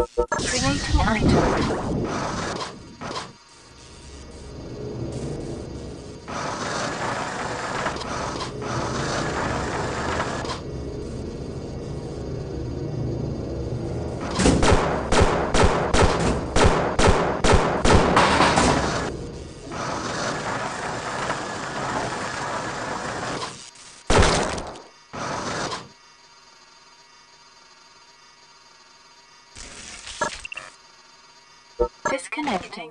Creating an item. disconnecting.